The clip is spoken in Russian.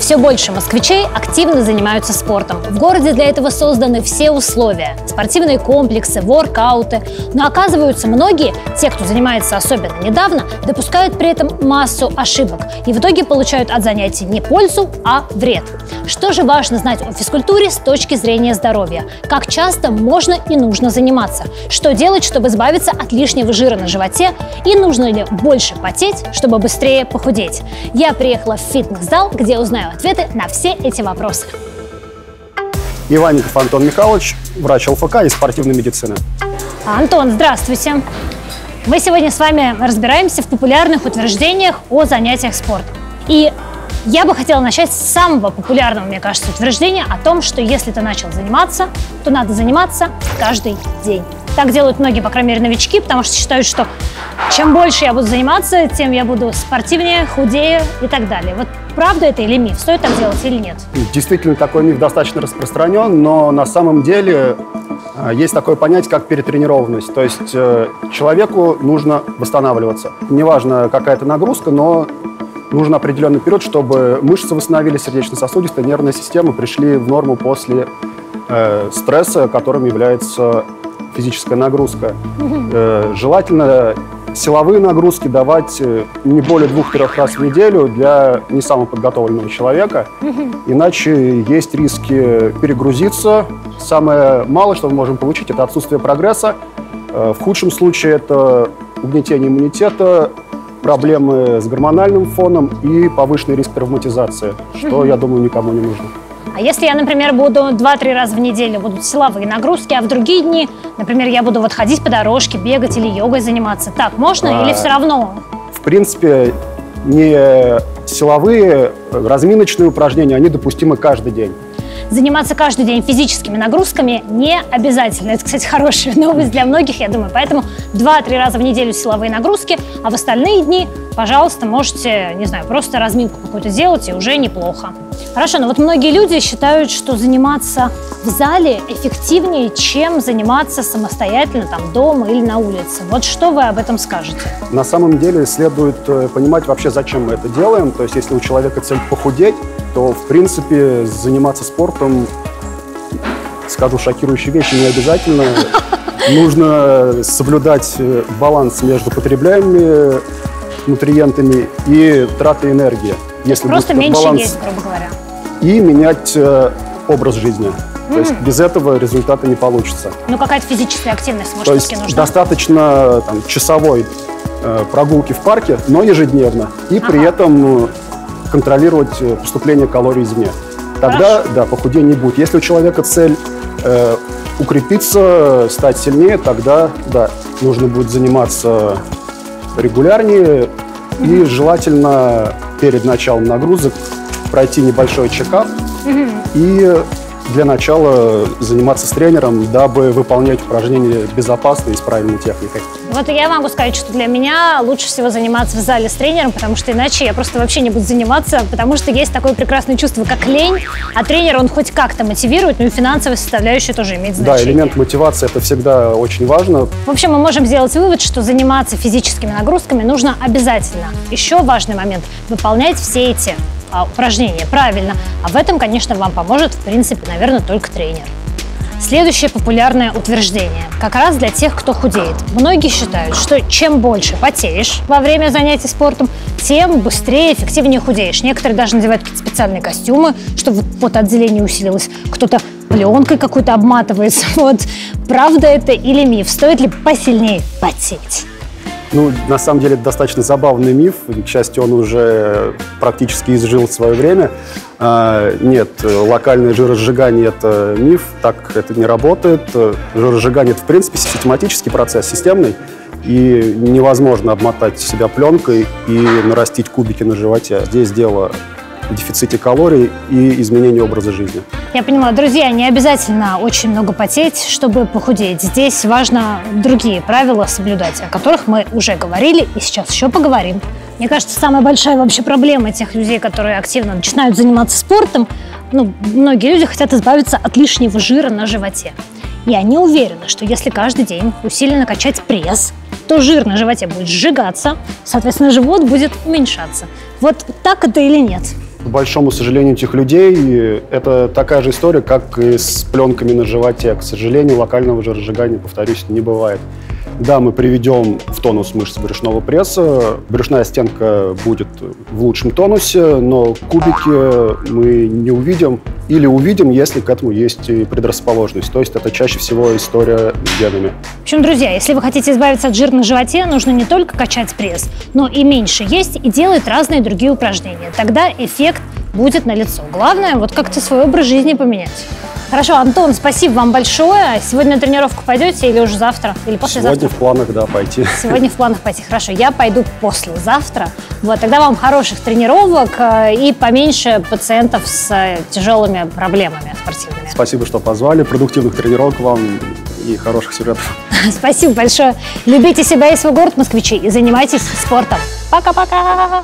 Все больше москвичей активно занимаются спортом. В городе для этого созданы все условия. Спортивные комплексы, воркауты. Но оказываются многие, те, кто занимается особенно недавно, допускают при этом массу ошибок. И в итоге получают от занятий не пользу, а вред. Что же важно знать о физкультуре с точки зрения здоровья? Как часто можно и нужно заниматься? Что делать, чтобы избавиться от лишнего жира на животе? И нужно ли больше потеть, чтобы быстрее похудеть? Я приехала в фитнес-зал, где узнаю ответы на все эти вопросы. Иванников Антон Михайлович, врач ЛФК и спортивной медицины. Антон, здравствуйте. Мы сегодня с вами разбираемся в популярных утверждениях о занятиях спортом. И я бы хотела начать с самого популярного, мне кажется, утверждения о том, что если ты начал заниматься, то надо заниматься каждый день. Так делают многие, по крайней мере, новички, потому что считают, что чем больше я буду заниматься, тем я буду спортивнее, худее и так далее. Вот правда это или миф? Стоит так делать или нет? Действительно, такой миф достаточно распространен, но на самом деле э, есть такое понятие, как перетренированность. То есть э, человеку нужно восстанавливаться. Неважно, какая это нагрузка, но нужен определенный период, чтобы мышцы восстановились, сердечно-сосудистая нервная система пришли в норму после э, стресса, которым является физическая нагрузка. Э, желательно силовые нагрузки давать э, не более двух-трех раз в неделю для не самого подготовленного человека, иначе есть риски перегрузиться. Самое малое, что мы можем получить, это отсутствие прогресса. Э, в худшем случае это угнетение иммунитета, проблемы с гормональным фоном и повышенный риск травматизации, что, я думаю, никому не нужно. А если я, например, буду 2-3 раза в неделю, будут силовые нагрузки, а в другие дни, например, я буду вот ходить по дорожке, бегать или йогой заниматься, так можно а, или все равно? В принципе, не силовые разминочные упражнения, они допустимы каждый день. Заниматься каждый день физическими нагрузками не обязательно. Это, кстати, хорошая новость для многих, я думаю. Поэтому 2-3 раза в неделю силовые нагрузки, а в остальные дни, пожалуйста, можете, не знаю, просто разминку какую-то делать, и уже неплохо. Хорошо, но вот многие люди считают, что заниматься в зале эффективнее, чем заниматься самостоятельно там дома или на улице. Вот что вы об этом скажете? На самом деле следует э, понимать вообще, зачем мы это делаем. То есть если у человека цель похудеть, то, в принципе, заниматься спортом, скажу шокирующие вещи, не обязательно. Нужно соблюдать э, баланс между потребляемыми нутриентами и тратой энергии. Если Просто меньше баланс... есть, грубо говоря. И менять э, образ жизни. То есть без этого результата не получится. Ну, какая-то физическая активность, может, То есть нужна? достаточно там, часовой э, прогулки в парке, но ежедневно. И ага. при этом контролировать э, поступление калорий извне. Тогда, Хорошо. да, похудения не будет. Если у человека цель э, укрепиться, стать сильнее, тогда, да, нужно будет заниматься регулярнее mm-hmm. и желательно перед началом нагрузок пройти небольшой чекап mm-hmm. и для начала заниматься с тренером, дабы выполнять упражнения безопасно и с правильной техникой. Вот я могу сказать, что для меня лучше всего заниматься в зале с тренером, потому что иначе я просто вообще не буду заниматься, потому что есть такое прекрасное чувство, как лень, а тренер, он хоть как-то мотивирует, но и финансовая составляющая тоже имеет значение. Да, элемент мотивации – это всегда очень важно. В общем, мы можем сделать вывод, что заниматься физическими нагрузками нужно обязательно. Еще важный момент – выполнять все эти а, упражнения правильно. А в этом, конечно, вам поможет, в принципе, наверное, только тренер. Следующее популярное утверждение. Как раз для тех, кто худеет. Многие считают, что чем больше потеешь во время занятий спортом, тем быстрее, эффективнее худеешь. Некоторые даже надевают какие-то специальные костюмы, чтобы потоотделение усилилось. Кто-то пленкой какой-то обматывается. Вот правда это или миф? Стоит ли посильнее потеть? Ну, на самом деле, достаточно забавный миф. К счастью, он уже практически изжил свое время. А, нет, локальное жиросжигание – это миф, так это не работает. Жиросжигание – это, в принципе, систематический процесс, системный. И невозможно обмотать себя пленкой и нарастить кубики на животе. Здесь дело дефиците калорий и изменении образа жизни. Я поняла. Друзья, не обязательно очень много потеть, чтобы похудеть. Здесь важно другие правила соблюдать, о которых мы уже говорили и сейчас еще поговорим. Мне кажется, самая большая вообще проблема тех людей, которые активно начинают заниматься спортом, ну, многие люди хотят избавиться от лишнего жира на животе. И они уверены, что если каждый день усиленно качать пресс, то жир на животе будет сжигаться, соответственно, живот будет уменьшаться. Вот так это или нет? К большому сожалению этих людей, это такая же история, как и с пленками на животе. К сожалению, локального же разжигания, повторюсь, не бывает. Да, мы приведем в тонус мышц брюшного пресса. Брюшная стенка будет в лучшем тонусе, но кубики мы не увидим или увидим, если к этому есть предрасположенность. То есть это чаще всего история с генами. В общем, друзья, если вы хотите избавиться от жира на животе, нужно не только качать пресс, но и меньше есть и делать разные другие упражнения. Тогда эффект будет налицо. Главное, вот как-то свой образ жизни поменять. Хорошо, Антон, спасибо вам большое. Сегодня на тренировку пойдете или уже завтра? Или послезавтра? Сегодня в планах, да, пойти. Сегодня в планах пойти. Хорошо, я пойду послезавтра. Вот, тогда вам хороших тренировок э, и поменьше пациентов с э, тяжелыми проблемами спортивными. Спасибо, что позвали. Продуктивных тренировок вам и хороших сюжетов. Спасибо большое. Любите себя и свой город, москвичи, и занимайтесь спортом. Пока-пока!